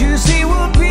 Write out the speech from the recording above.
you see what? be